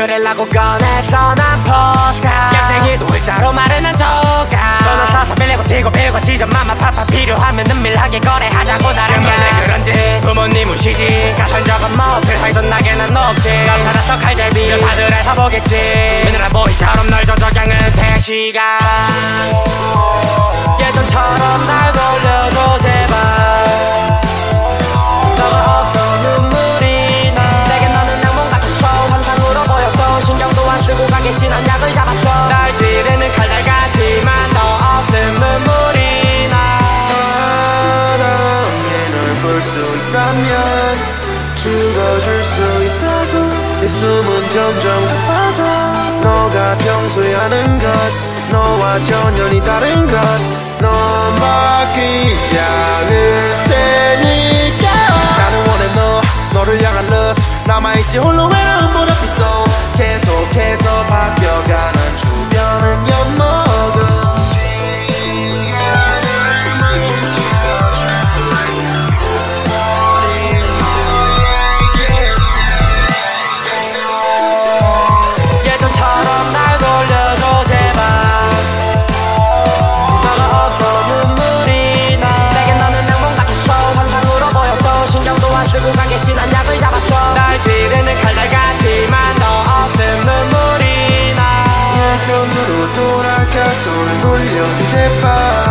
그래라고 꺼냈어 난 포스카 약쟁이도 글자로 말하는 조각. 돈을 써서 빌리고 튀고 빌고 지점마마 파파 필요하면 은밀하게 거래하자고 다른 게 그런지 부모님 우시지. 가산 적은 뭐 필요해서 나게는 없지. 널 찾아서 칼제비. 다들에서 보겠지. 미누라 보이처럼 널 조작하는 대시간 예전처럼 날 돌려 진한 약을 잡았어. 날 지르는 칼날 같지만 너 없는 눈물이 나. 사랑해 널볼 수 있다면 죽어줄 수 있다고. 내 숨은 점점 가빠져. 너가 평소에 하는 것 너와 전연히 다른 것 넌 바뀌지 않을 테니까. 나는 원해 너 너를 향한 love 남아있지 홀로 가지고 가겠지 난 약을 잡았어. 날 지르는 칼날같지만 너 없는 눈물이 나. 예전으로 돌아가 손을 돌려 이제 밤